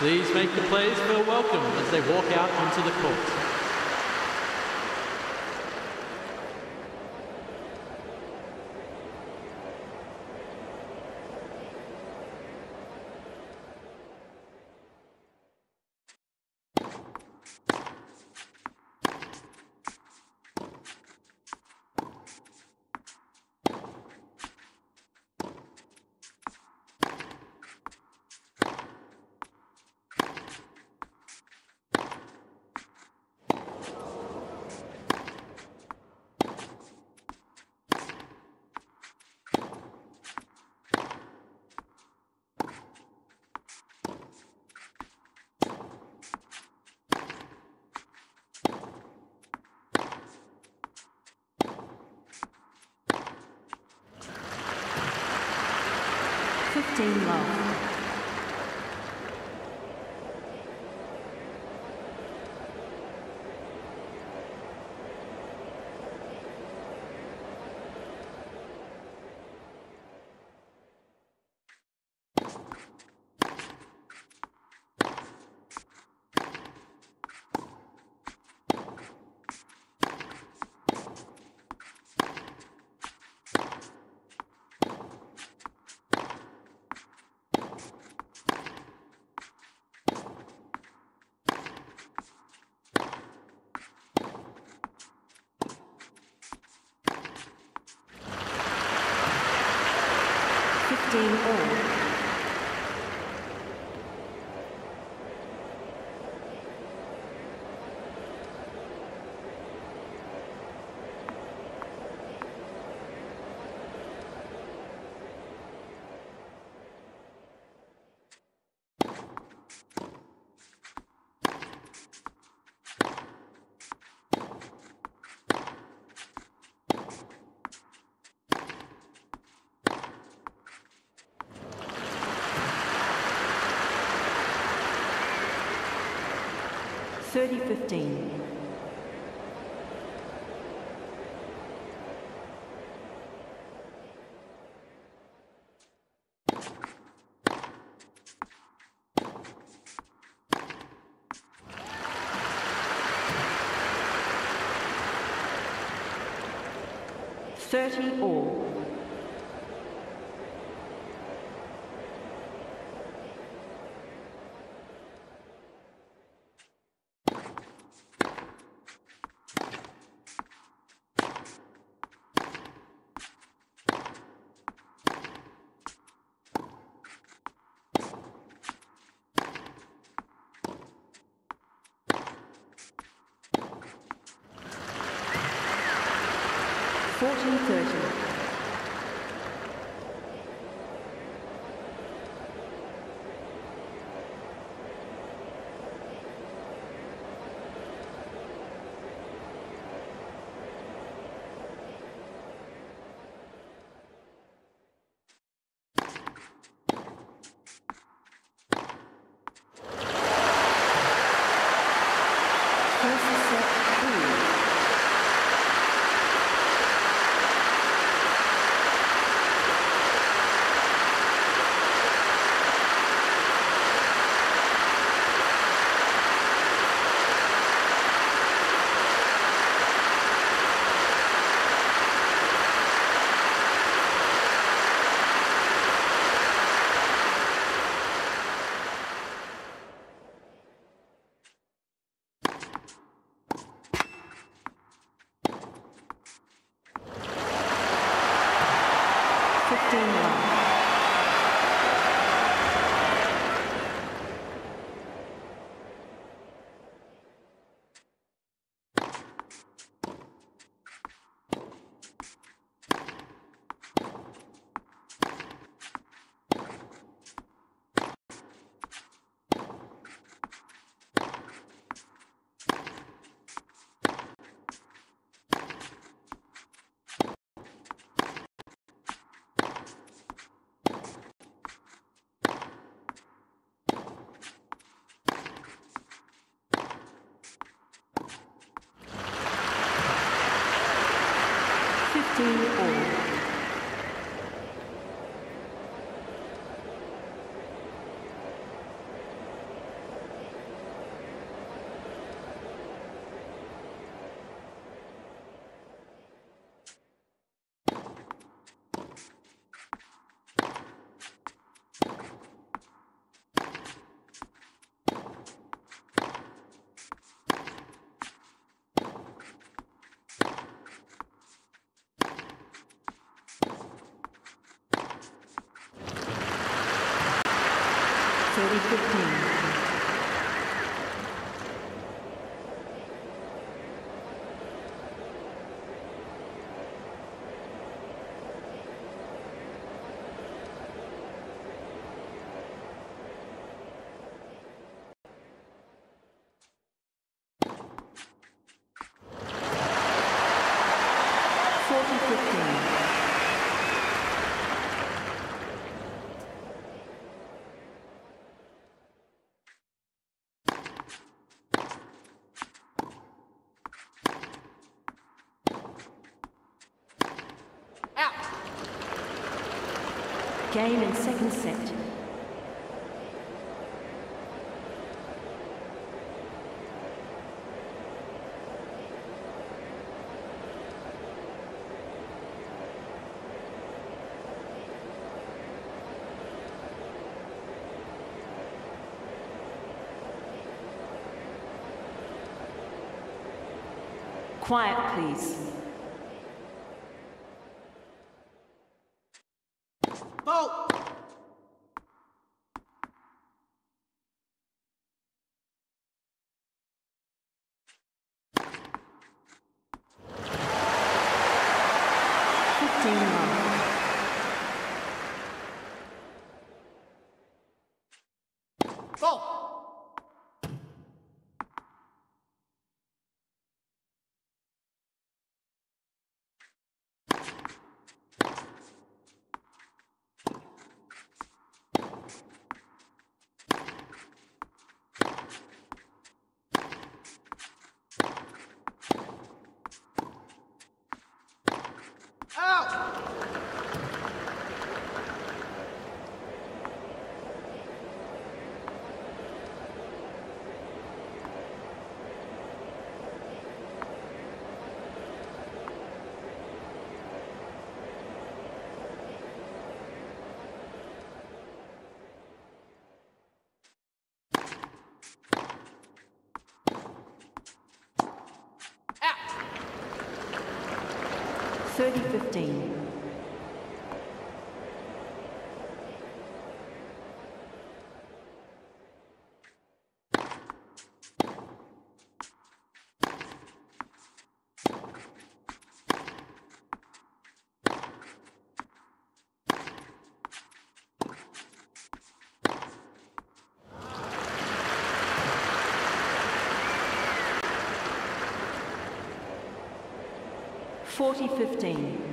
Please make the players feel welcome as they walk out onto the court. Fifteen love. Fifteen all. Thirty fifteen. Thirty all. 1430. 15 left. Sim, Game in second set. Quiet, please. team up. 3015. Fifteen. Forty fifteen.